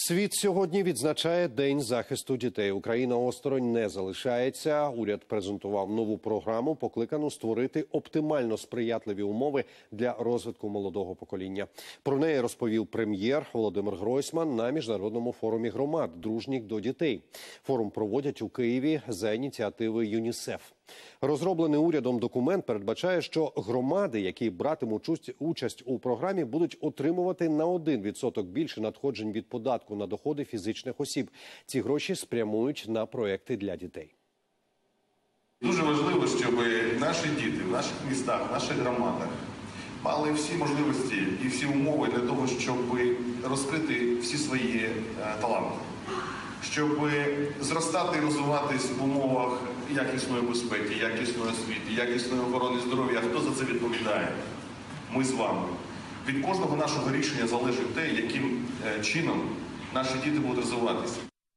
Світ сьогодні відзначає День захисту дітей. Україна осторонь не залишається. Уряд презентував нову програму, покликану створити оптимально сприятливі умови для розвитку молодого покоління. Про неї розповів прем'єр Володимир Гройсман на міжнародному форумі громад Дружніх до дітей. Форум проводять у Києві за ініціативи ЮНІСЕФ. Розроблений урядом документ передбачає, що громади, які братимуть участь- у програмі, будуть отримувати на 1% більше надходжень від податку на доходи фізичних осіб. Ці гроші спрямують на проекти для дітей. Дуже важливо, щоб наші діти в наших містах, в наших громадах мали всі можливості і всі умови для того, щоб розкрити всі свої е, таланти, щоб зростати і розвиватись в умовах якісної безпеки, якісної освіти, якісної охорони здоров'я. Хто за це відповідає? Ми з вами. Від кожного нашого рішення залежить те, яким е, чином наші діти будуть розвиватися.